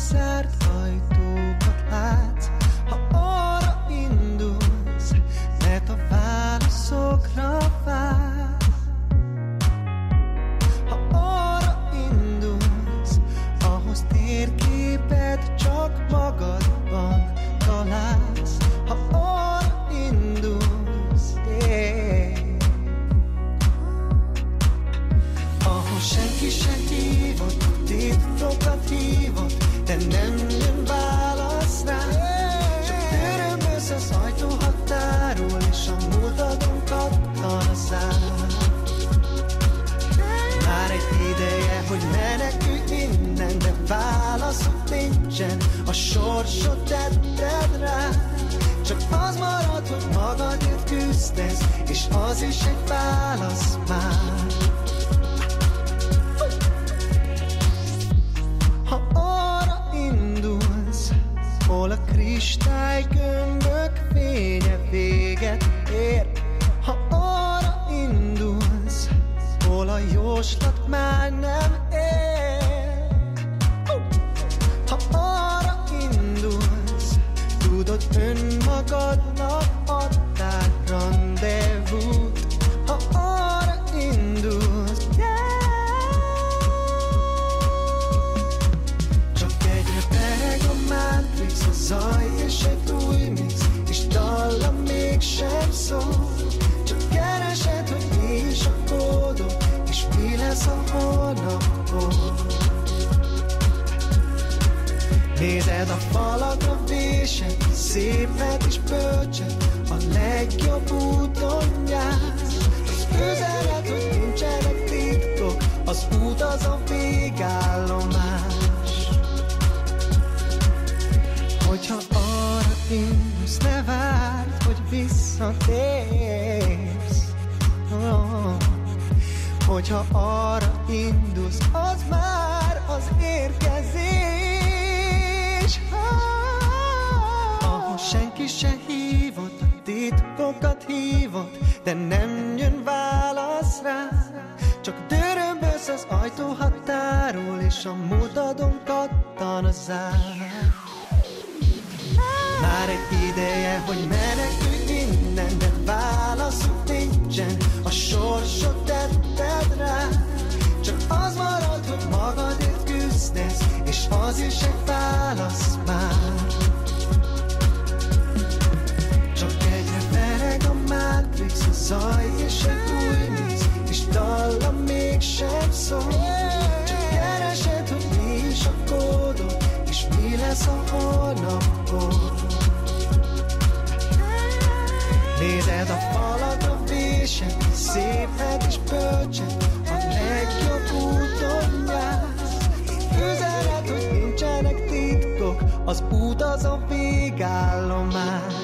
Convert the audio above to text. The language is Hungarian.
Az út mentén senki se hívott, titkokat hívott De nem jön válasz rá Csak törömböz az ajtó határól És a múltadon kattan a szám Már egy ideje, hogy menekülj innen De válaszok nincsen, a sorsot tetted rá. Csak az marad, hogy magadért küzdesz És az is egy válasz már kristálygömbök fénye véget ér. Ha arra indulsz, hol a jóslat már nem ér? Ha arra indulsz, tudod önmagadnak adtál rendezvút A falakra vésed, szépet és bölcset A legjobb úton jársz Az üzenet, hogy nincsenek titkok Az út az a végállomás Hogyha arra indulsz, ne várd, hogy visszatérsz oh. Hogyha arra indulsz, az már hívott De nem jön válasz rá. Csak dörömbölsz az ajtó határól És a múltadon kattan a zár. Már egy ideje, hogy menekülj innen De válaszuk nincsen, a sorsot tetted rá. Csak az marad, hogy magadért küzdesz És az is egy válasz már zaj és egy mix És dallam mégsem szól. Csak keresed, hogy mi is a kódod És mi lesz a holnapból Nézed a falakra vésed, szépet és bölcset A legjobb úton jársz. Üzenet, hogy nincsenek titkok Az út az a végállomás